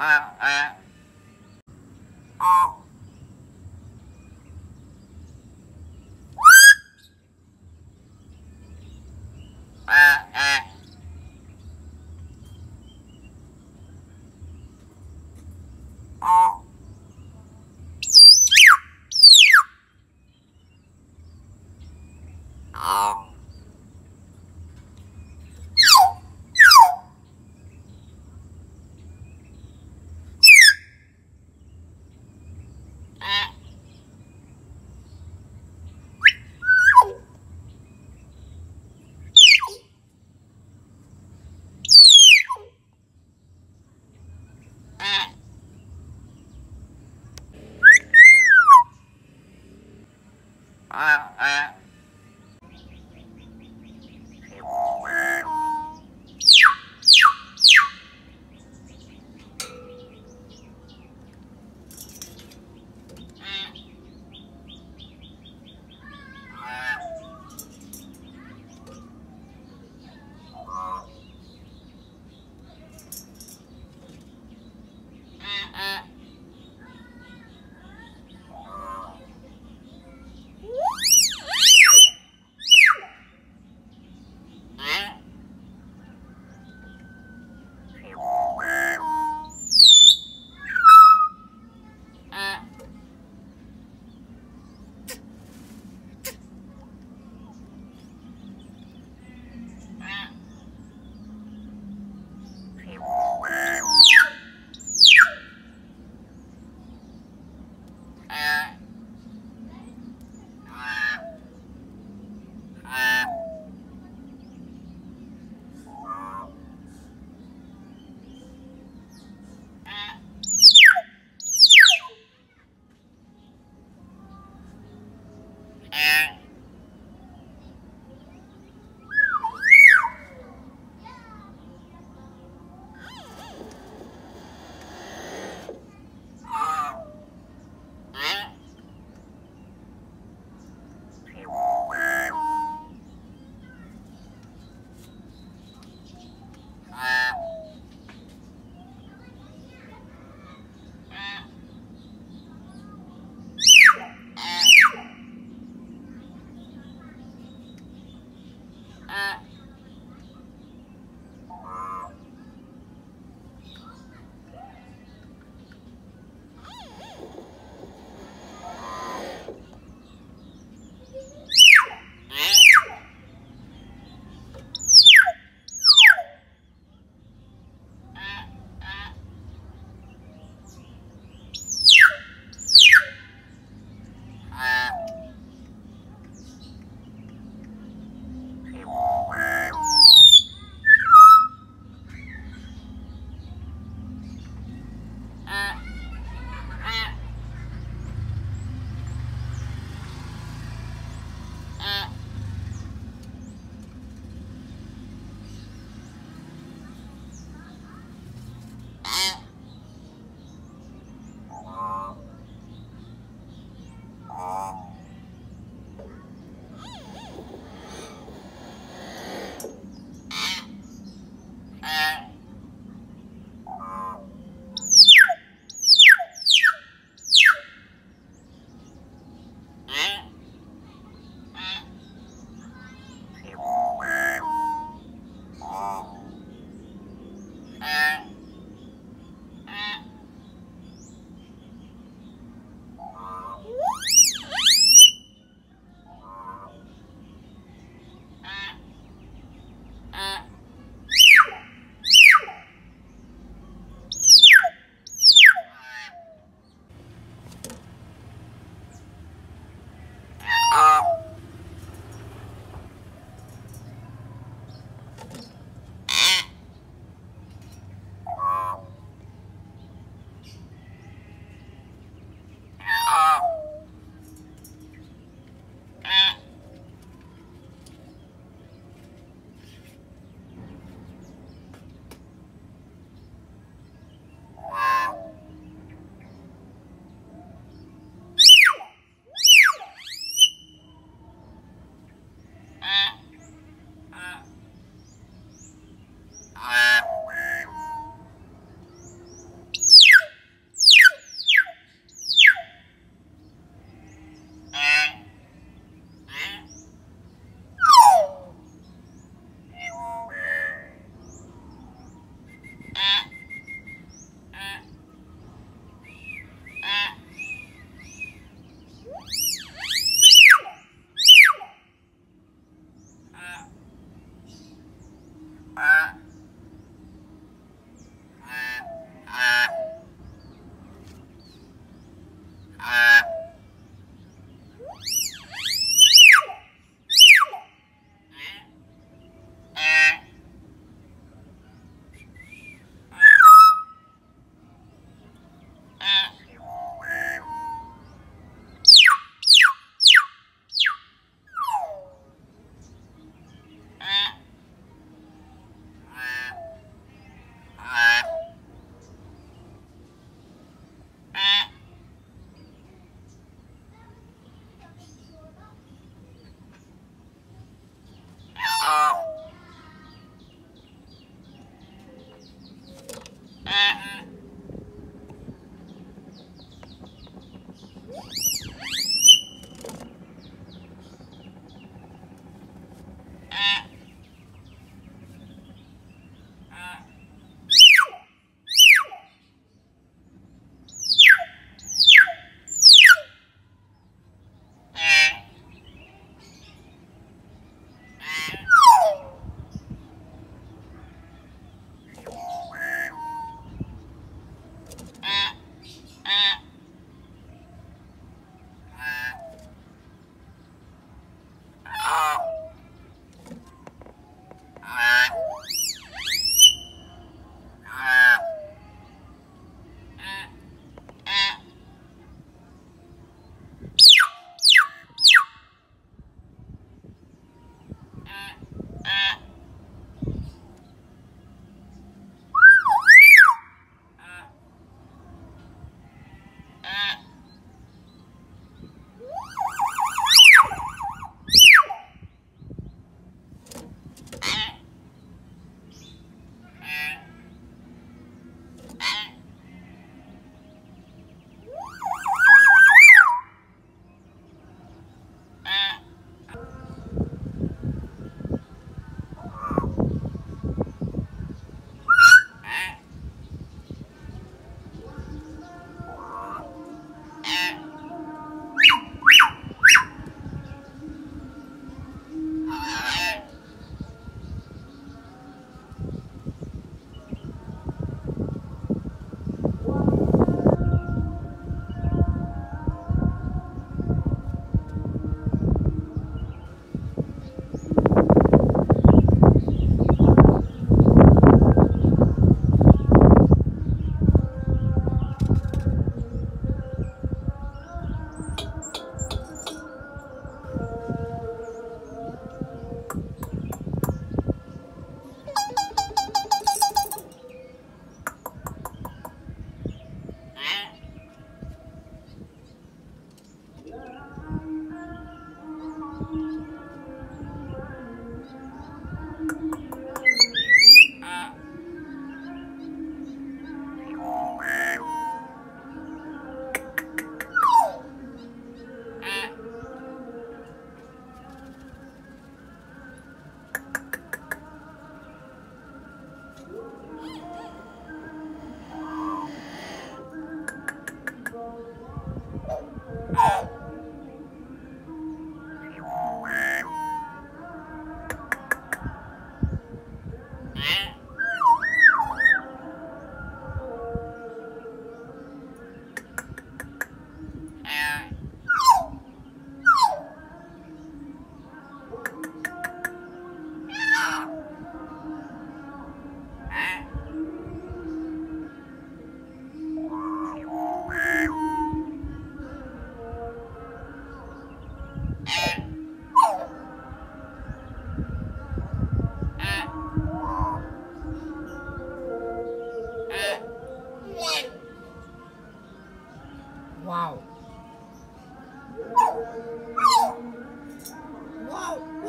Uh, uh. Wow.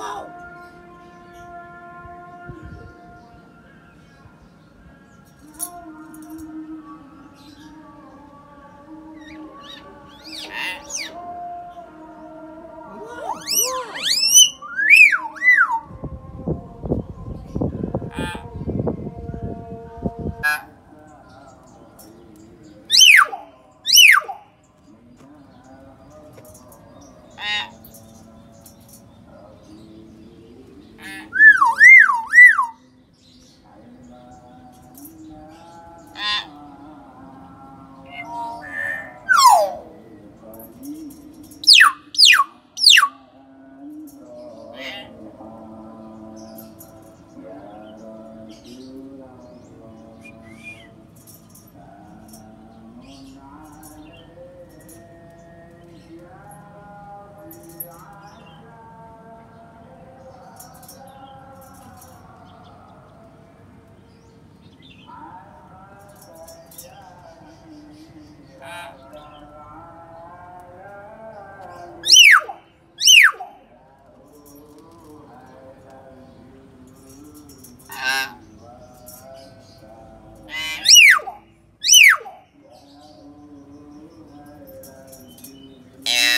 wow.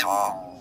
song.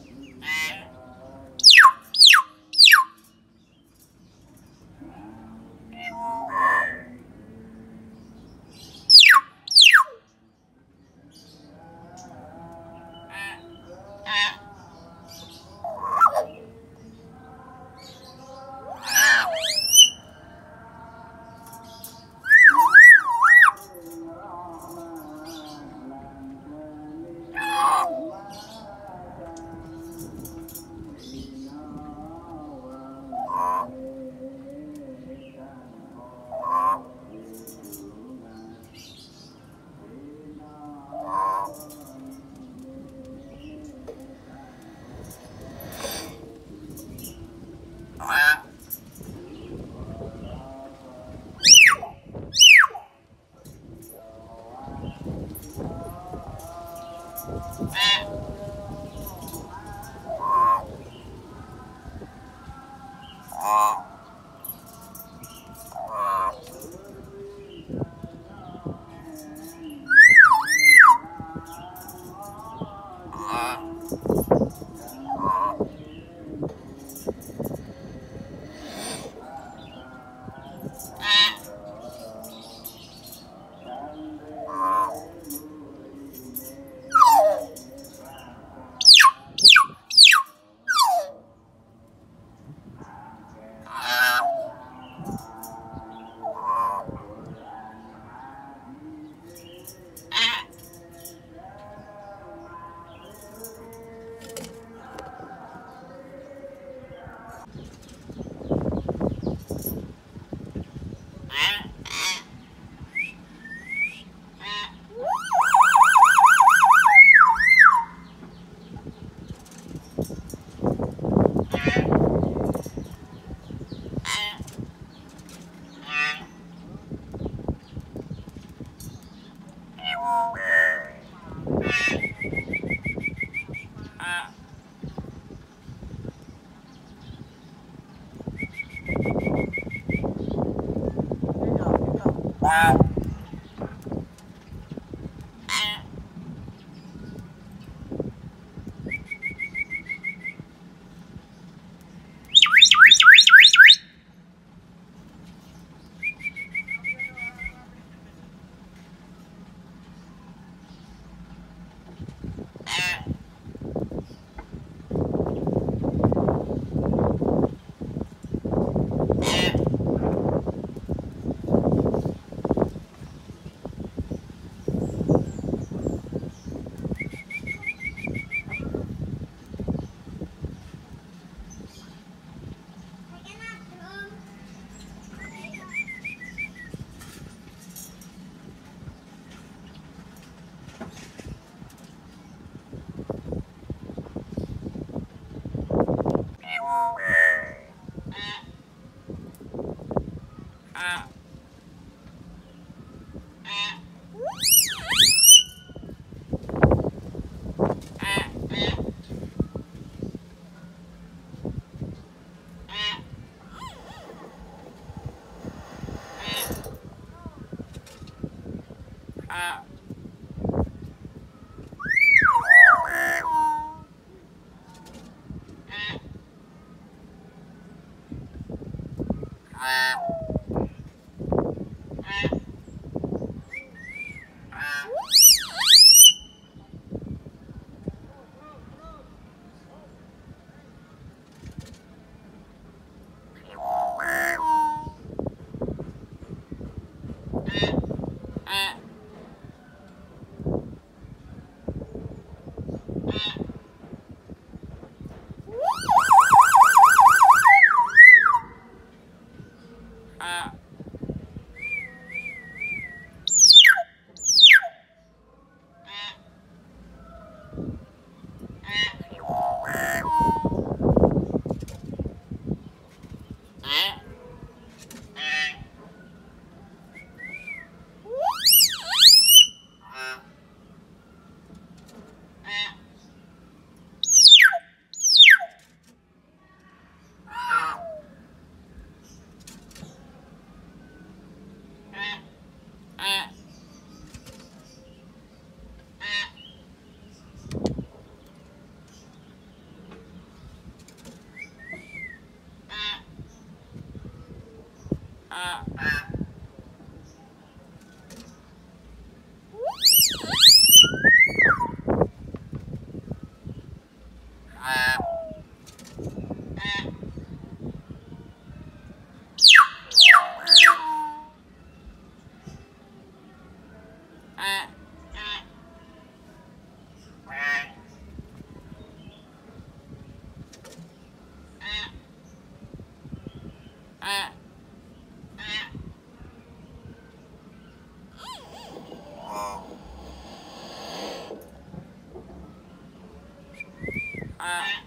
Ah. Uh,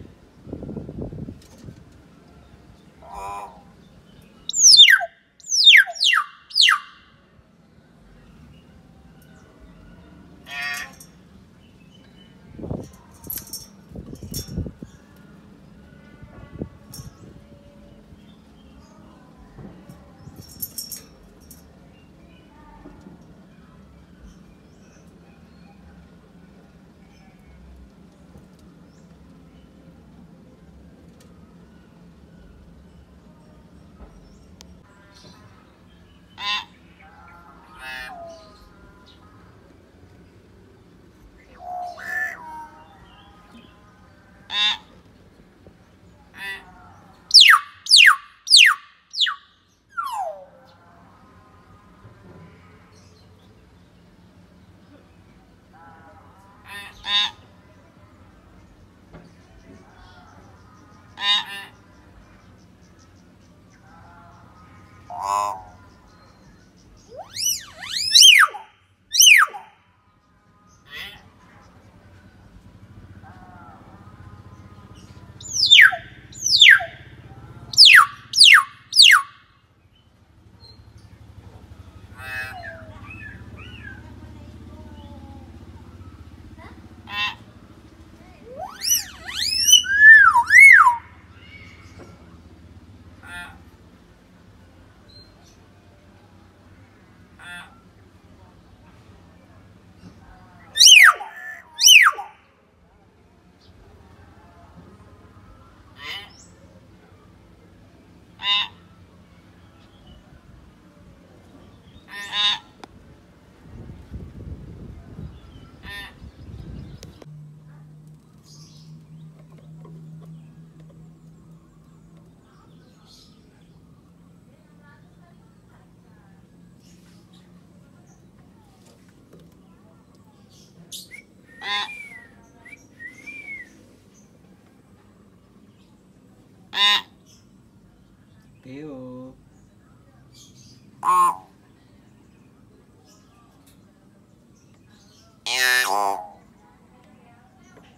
Teo.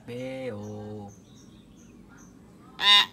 Beo. Ah.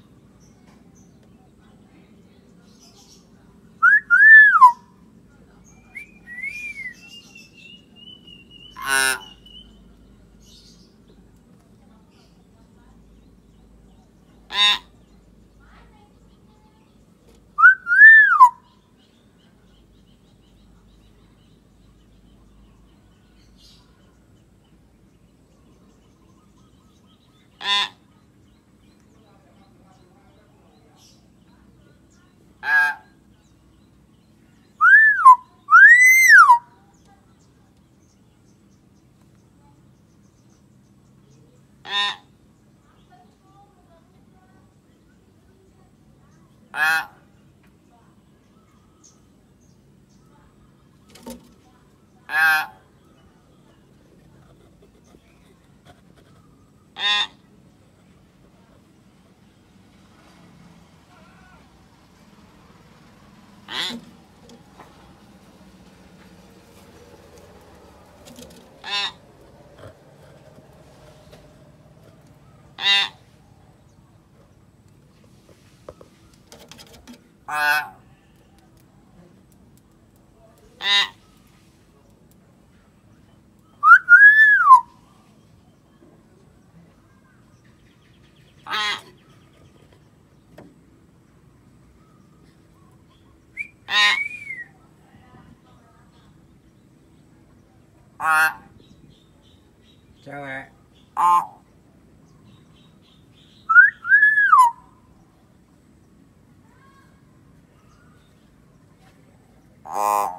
à, Ah. Ah. Chào ạ. Ah.